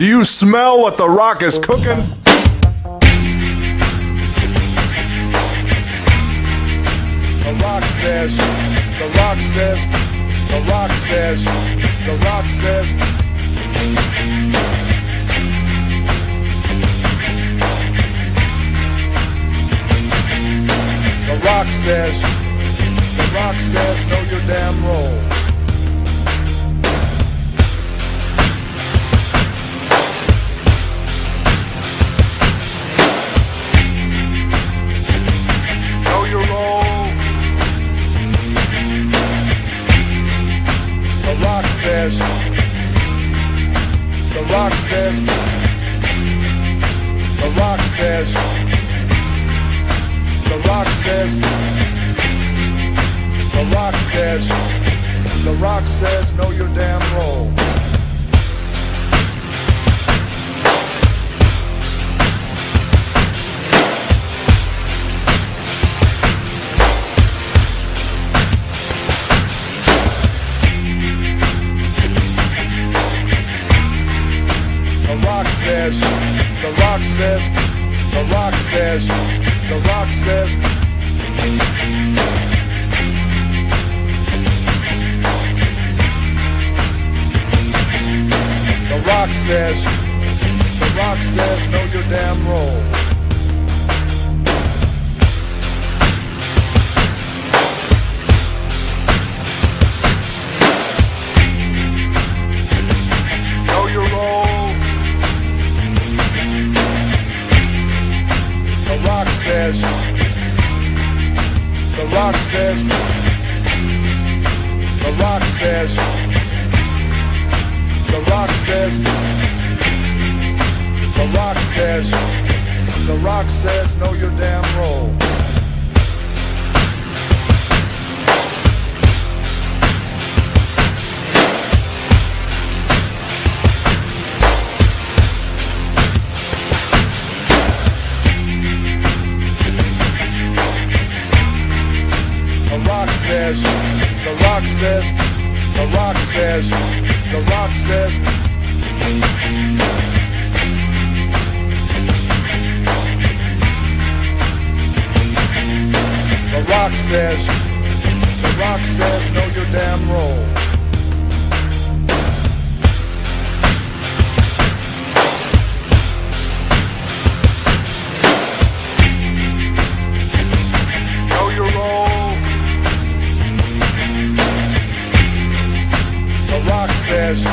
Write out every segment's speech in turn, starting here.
Do you smell what the rock is cooking? The rock says, the rock says, the rock says, the rock says. The rock says, the rock says, know your damn role. Rock says, the rock says, the rock says, the rock says, the rock says, know your damn role. Says, the rock says, the rock says, the rock says. The rock says, the rock says, know your damn role. Says, the rock says, the rock says, the rock says, the rock says, the rock says, know your damn role. Says, the rock says, the rock says, the rock says. The rock says, the rock says, know your damn role. Says,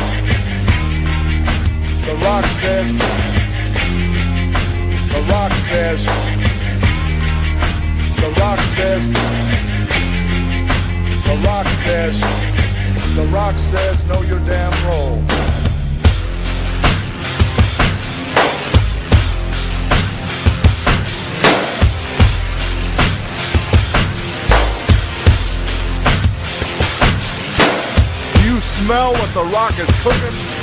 the rock says, the rock says, the rock says, the rock says, the rock says, know your damn role. Smell what the rock is cooking?